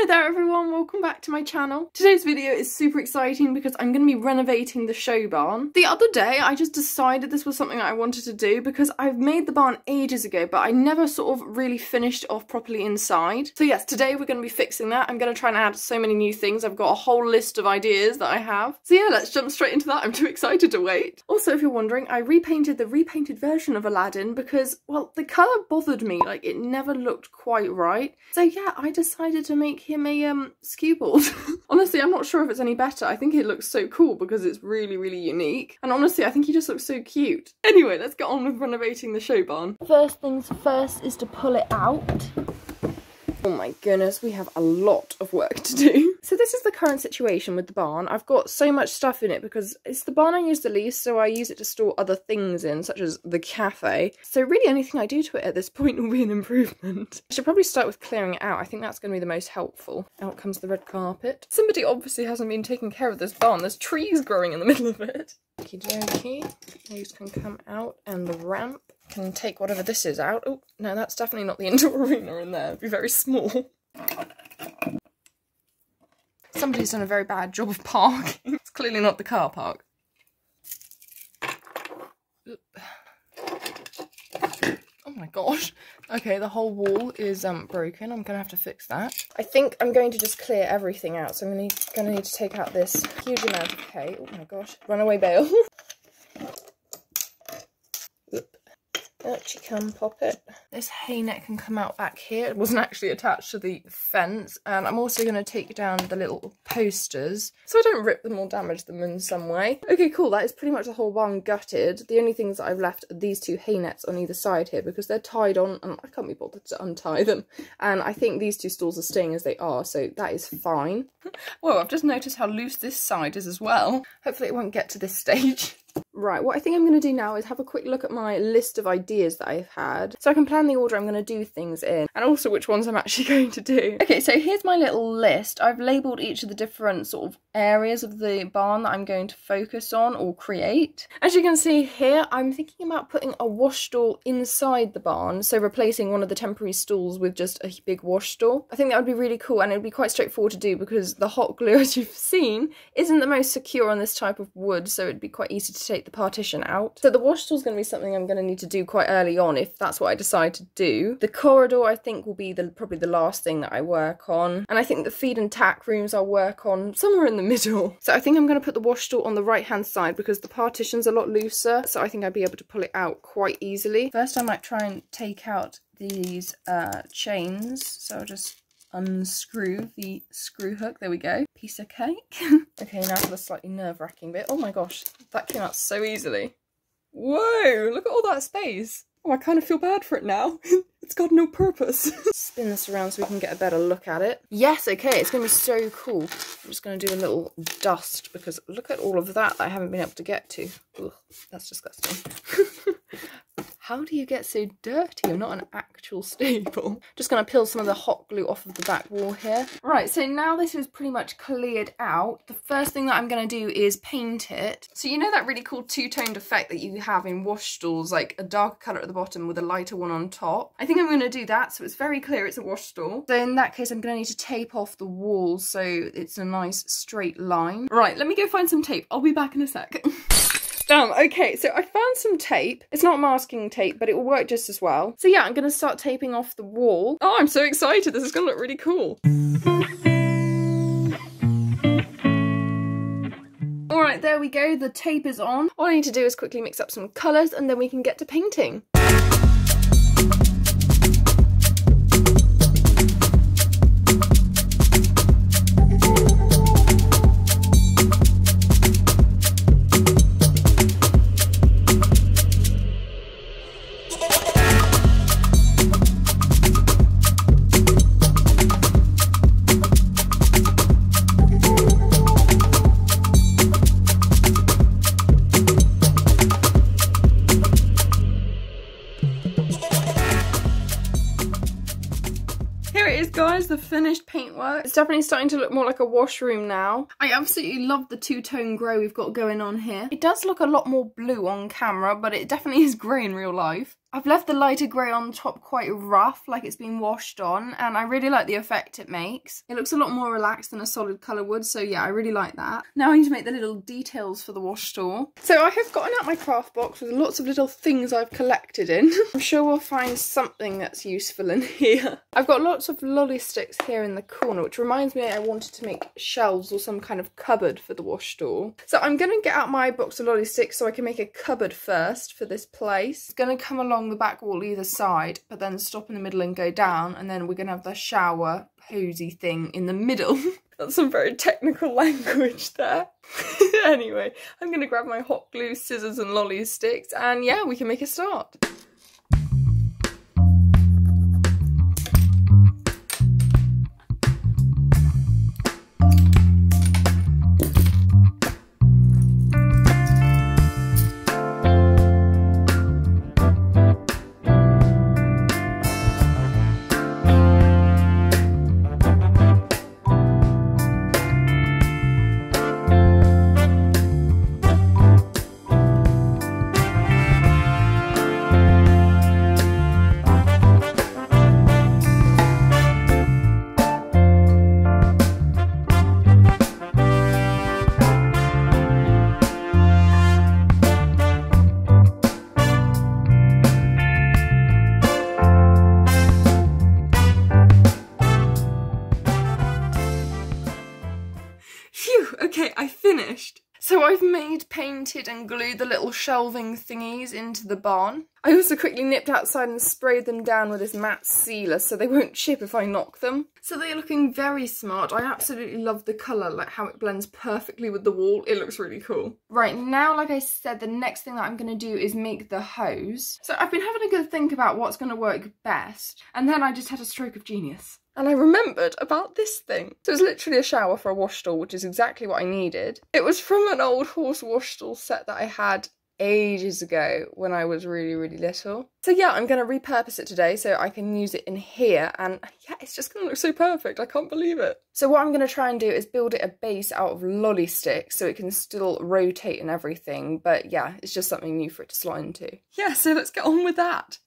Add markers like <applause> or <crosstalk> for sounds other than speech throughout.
Hello there everyone, welcome back to my channel. Today's video is super exciting because I'm going to be renovating the show barn. The other day I just decided this was something I wanted to do because I've made the barn ages ago but I never sort of really finished off properly inside. So yes, today we're going to be fixing that. I'm going to try and add so many new things. I've got a whole list of ideas that I have. So yeah, let's jump straight into that. I'm too excited to wait. Also, if you're wondering, I repainted the repainted version of Aladdin because, well, the colour bothered me. Like, it never looked quite right. So yeah, I decided to make him a um skewbald. <laughs> honestly, I'm not sure if it's any better. I think it looks so cool because it's really, really unique. And honestly, I think he just looks so cute. Anyway, let's get on with renovating the show barn. First things first is to pull it out. Oh my goodness, we have a lot of work to do. <laughs> So this is the current situation with the barn. I've got so much stuff in it because it's the barn I use the least, so I use it to store other things in, such as the cafe. So really anything I do to it at this <laughs> point will be an improvement. I should probably start with clearing it out. I think that's going to be the most helpful. Out comes the red carpet. Somebody obviously hasn't been taking care of this barn. There's trees growing in the <laughs> middle of it. Okie dokie. These can come out and the ramp can take whatever this is out. Oh, no, that's definitely not the indoor <laughs> arena in there. It'd be very small. Somebody's done a very bad job of parking. <laughs> it's clearly not the car park. Oh my gosh. Okay, the whole wall is um broken. I'm gonna have to fix that. I think I'm going to just clear everything out. So I'm gonna need, gonna need to take out this huge amount of hay. Oh my gosh. Runaway bale. <laughs> You come, pop it. This hay net can come out back here. It wasn't actually attached to the fence. And I'm also going to take down the little posters so I don't rip them or damage them in some way. Okay, cool. That is pretty much the whole barn gutted. The only things that I've left are these two hay nets on either side here because they're tied on and I can't be bothered to untie them. And I think these two stalls are staying as they are, so that is fine. <laughs> Whoa, I've just noticed how loose this side is as well. Hopefully it won't get to this stage. <laughs> Right, what I think I'm going to do now is have a quick look at my list of ideas that I've had. So I can plan the order I'm going to do things in and also which ones I'm actually <laughs> going to do. Okay, so here's my little list. I've labelled each of the different sort of areas of the barn that I'm going to focus on or create. As you can see here, I'm thinking about putting a wash stall inside the barn, so replacing one of the temporary stalls with just a big wash stall. I think that would be really cool and it would be quite straightforward to do because the hot glue, <laughs> as you've seen, isn't the most secure on this type of wood, so it'd be quite easy to take the partition out. So the wash is going to be something I'm going to need to do quite early on if that's what I decide to do. The corridor I think will be the probably the last thing that I work on. And I think the feed and tack rooms I'll work on somewhere in the middle. <laughs> So I think I'm going to put the wash stall on the right hand side because the partition's a lot looser. So I think I'd be able to pull it out quite easily. First I might try and take out these uh, chains. So I'll just unscrew the screw hook. There we go. Piece of cake. <laughs> okay, now for the slightly nerve-wracking bit. Oh my gosh, that came out so easily. Whoa, look at all that space. Oh, I kind of feel bad for it now. <laughs> it's got no purpose. <laughs> Spin this around so we can get a better look at it. Yes, okay, it's going to be so cool. I'm just going to do a little dust because look at all of that, that I haven't been able to get to. Ugh, that's disgusting. How do you get so dirty? I'm not an actual staple. <laughs> Just going to peel some of the hot glue off of the back wall here. Right, so now this is pretty much cleared out. The first thing that I'm going to do is paint it. So you know that really cool two-toned effect that you have in wash stalls, like a darker colour at the bottom with a lighter one on top? I think I'm going to do that so it's very clear it's a wash stall. So in that case, I'm going to need to tape off the wall so it's a nice straight line. Right, let me go find some tape. I'll be back in a sec. <laughs> Okay, so I found some tape. It's not masking tape, but it will work just as well. So yeah, I'm going to start taping off the wall. Oh, I'm so excited. This is to look really cool. <laughs> Alright, there we go. The tape is on. All I need to do is quickly mix up some colours and then we can get to painting. The finished paintwork. It's definitely starting to look more like a washroom now. I absolutely love the two-tone grey we've got going on here. It does look a lot more blue on camera, but it definitely <laughs> is grey in real life. I've left the lighter grey on top quite rough, like it's been washed on, and I really like the effect it makes. It looks a lot more relaxed than a solid colour would, so yeah, I really like that. Now I need to make the little details for the wash stall. So I have gotten out my craft box with lots of little things I've collected in. <laughs> I'm sure we'll find something that's useful in <laughs> here. I've got lots of lolly sticks here in the corner, which reminds me I wanted to make shelves or some kind of cupboard for the wash stall. So I'm going to get out my box of lolly sticks so I can make a cupboard first for this place. It's going to come along the back wall either side, but then stop in the middle and go down. And then we're going to have the shower posy thing in the middle. <laughs> That's some very technical <laughs> language there. <laughs> anyway, I'm going to grab my hot glue, scissors and lolly sticks and yeah, we can make a start. So I've made, painted and glued the little shelving thingies into the barn. I also quickly nipped outside and sprayed them down with this matte sealer so they won't chip if I knock them. So they're looking very smart. I absolutely love the colour, like how it blends perfectly with the wall. It looks really cool. Right, now, like I said, the next thing that I'm going to do is make the hose. So I've been having a good think about what's going to work best. And then I just had a stroke of genius and I remembered about this thing. So it's literally a shower for a wash stall, which is exactly what I needed. It was from an old horse wash stall set that I had ages ago when I was really, really little. So yeah, I'm going to repurpose it today so I can use it in here and yeah, it's just going to look so perfect. I can't believe it. So what I'm going to try and do is build it a base out of lolly sticks so it can still rotate and everything. But yeah, it's just something new for it to slot into. Yeah, so let's get on with that.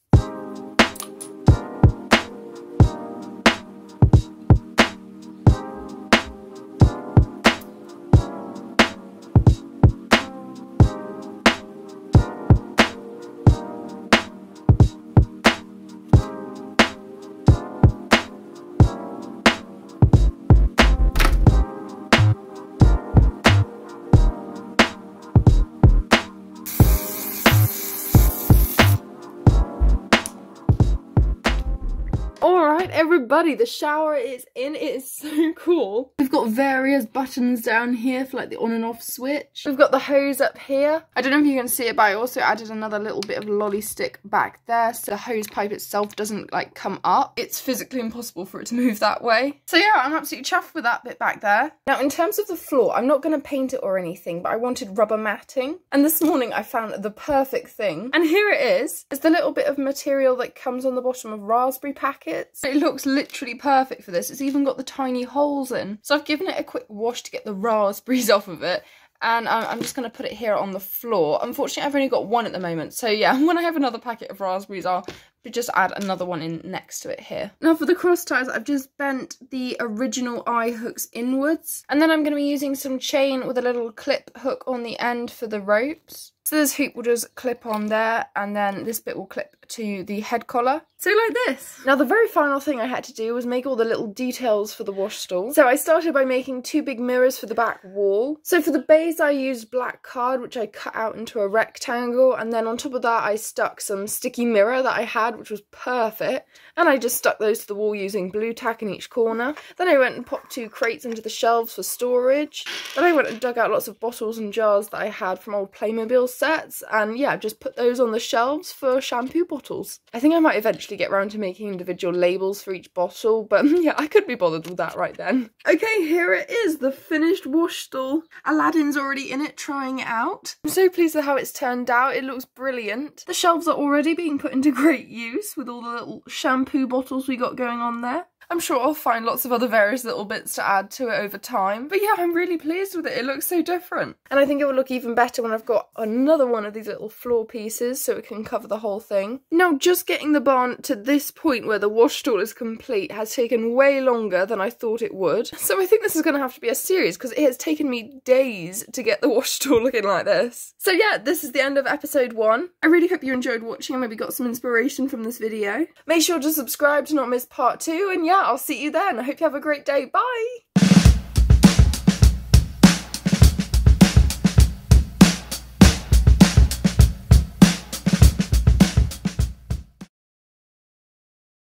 Everybody, the shower is in. It is <laughs> so cool. We've got various buttons down here for like the on and off switch. We've got the hose up here. I don't know if you can see it, but I also added another little bit of lolly stick back there so the hose pipe itself doesn't like come up. It's physically impossible for it to move that way. So yeah, I'm absolutely chuffed with that bit back there. Now in terms of the floor, I'm not going to paint it or anything, but I wanted rubber matting. And this morning I found the perfect thing. And here it is. It's the little bit of material that comes on the bottom of raspberry packets. It looks literally perfect for this. It's even got the tiny holes in. So I've given it a quick wash to get the raspberries <laughs> off of it and I'm just going to put it here on the floor. Unfortunately, I've only got one at the moment, so yeah, <laughs> when I have another packet of raspberries, I'll just add another one in next to it here. Now for the cross ties, I've just bent the original eye hooks inwards, and then I'm going to be using some chain with a little clip hook on the end for the ropes. So this hoop will just clip on there, and then this bit will clip to the head collar. So like this. Now the very final thing I had to do was make all the little details for the wash stall. So I started by making two big mirrors for the back wall. So for the base I used black card which I cut out into a rectangle and then on top of that I stuck some sticky mirror that I had which was perfect and I just stuck those to the wall using Blu Tack in each corner. Then I went and popped two crates into the shelves for storage. Then I went and dug out lots of bottles and jars that I had from old Playmobil sets and yeah just put those on the shelves for shampoo bottles. I think I might eventually get round to making individual labels for each bottle, but <laughs> yeah, I could be bothered with that right then. Okay, here it is, the finished wash stall. Aladdin's already in it trying it out. I'm so pleased with how it's turned out, it looks brilliant. The shelves are already being put into great use with all the little shampoo bottles we got going on there. I'm sure I'll find lots of other various little bits to add to it over time. But yeah, I'm really pleased with it. It looks so different. And I think it will look even better when I've got another one of these little floor pieces so it can cover the whole thing. Now, just getting the barn to this point where the wash stall is complete has taken way longer than I thought it would. So I think this is going to have to be a series because it has taken me days to get the <laughs> wash stall looking like this. So yeah, this is the end of episode one. I really hope you enjoyed watching and maybe got some inspiration from this video. Make sure to subscribe to not miss part two and yeah, I'll see you then. I hope you have a great day. Bye!